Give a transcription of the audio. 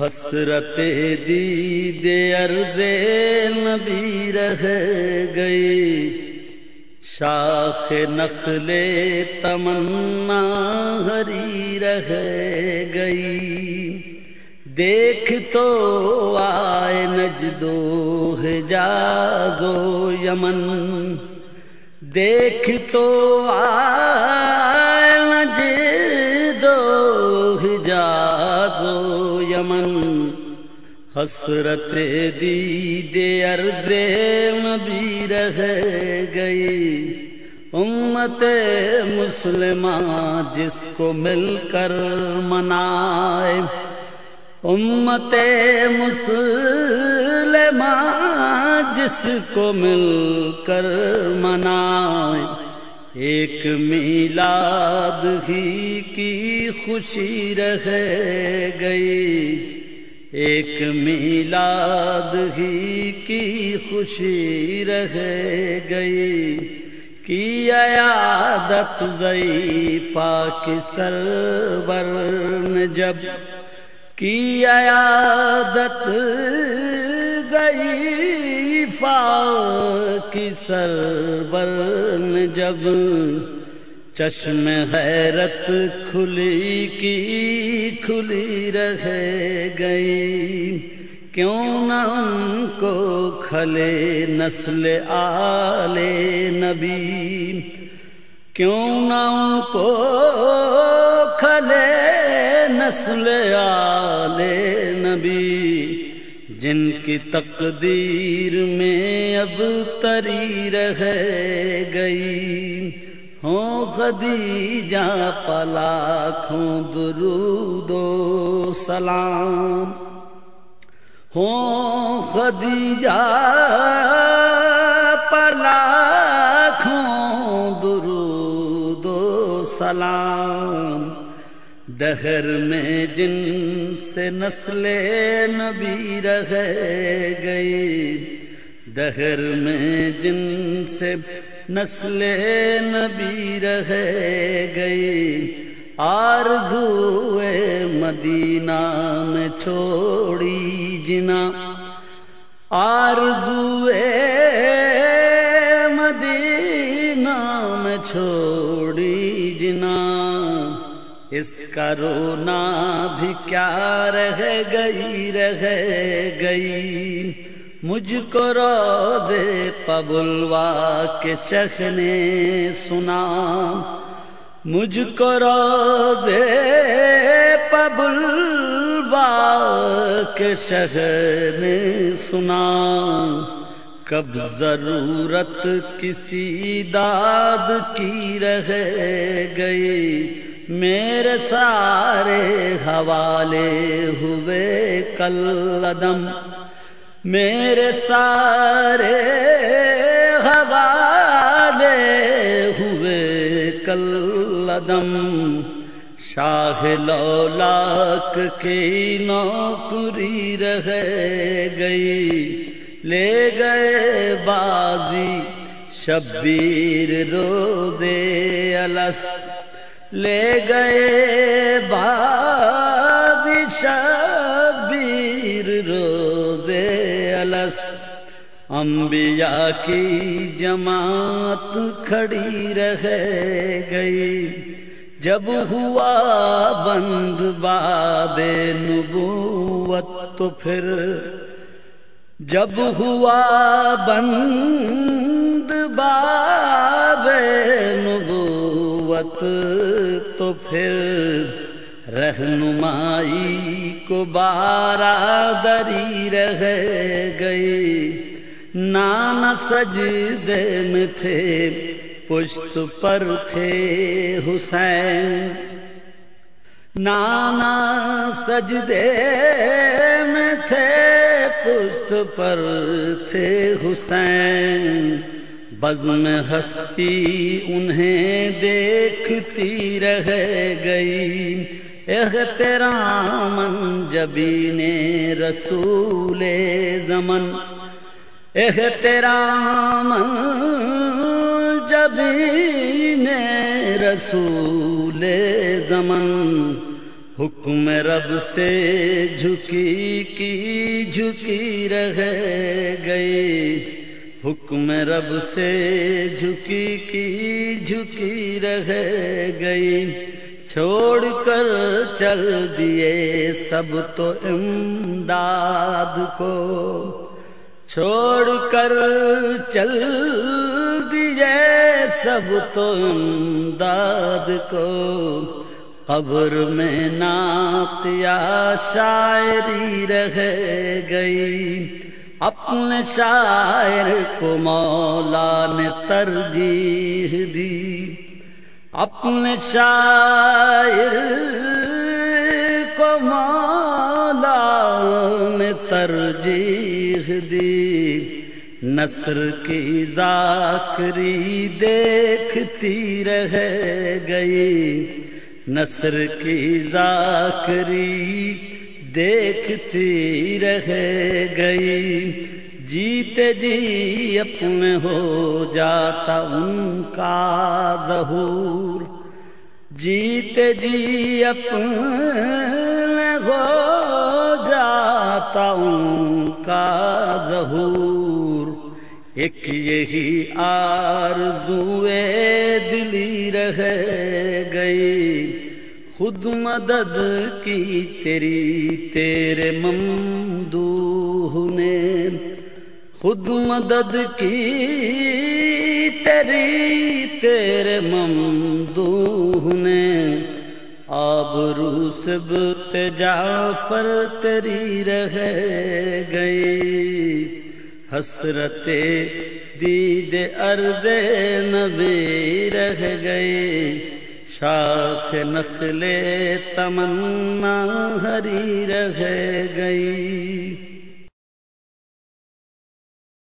हसरत दीदे अर्दे नबी रह गई। शाख नखले तमन्ना हरी रह गई। देख तो आए नजदो जागो यमन। देख तो आए हसरत दीदे अर्दे नबी रह गई। उम्मत मुसलमान जिसको मिलकर मनाए। उम्मत मुसलमान जिसको मिलकर मनाए। एक मिलाद ही की खुशी रह गई। एक मिलाद ही की खुशी रह गई, की आयादत ज़ईफ़ा की सरवर ने जब की आयादत ज़ईफ़ा की सरवर ने जब चश्म हैरत खुली की खुली रह गई। क्यों न उनको खले नस्ल आले नबी। क्यों न उनको खले नस्ल आले नबी। जिनकी तकदीर में अब तरी रह गई। हो खदीजा पलाखों दुरूदो सलाम। हो खदीजा पलाखों दुरूदो सलाम। दहर में जिन से नस्ले नबी रह गई दहर में जिन से नस्ले नबी रह गई आरज़ुए मदीना में छोड़ी जिना। आरज़ुए मदीना में छोड़ी जिना। इसका रोना भी क्या रह गई रह गई। मुझको रोज़े पबुलवा के शख ने सुना। मुझको रोज़े पबुलवा के शख ने सुना। कब ज़रूरत किसी दाद की रह गई, मेरे सारे हवाले हुए कल कलदम मेरे सारे हवाले हुए कलदम शाह लौलाक की नौकरी रह गई। ले गए बाजी शब्बीर रोदे अलस। ले गए बाजी अंबिया की जमात खड़ी रह गई। जब हुआ बंद बाबे नबूवत तो फिर जब हुआ बंद बाबे नबूवत तो फिर रहनुमाई को बारादरी रह गई। नाना सजदे में थे पुष्ट पर थे हुसैन। नाना सजदे में थे पुष्ट पर थे हुसैन। बज़्म हस्ती उन्हें देखती रह गई। एहतरामन जबीने रसूले जमन एहतरामन जबीने रसूले जमन, हुक्म रब से झुकी की झुकी रह गई। हुक्म रब से झुकी की झुकी रह गई। छोड़कर चल दिए सब तो इमदाद को। छोड़कर चल दिए सब तो इमदाद को। कब्र में नातिया शायरी रह गई। अपने शायर को मौला ने तरजीह दी। अपने शायर को मौला तरजीह दी, नसर की जाकरी देखती रह गई। नसर की जाकरी देखती रह गई। जीते जी अपने हो जाता उनका जहूर। जीते जी अपने हो जाता उनका जहूर। एक यही आरजुए दिली रह गई। खुद मदद की तेरी, तेरे ममदूह ने। खुद मदद की तेरी, तेरे ममदूह ने। आबरू जा जाफ़र तेरी रह गई। हसरते दीद अर्दे नबी रह गई। शाख नस्ले तमन्ना हरी रह गई।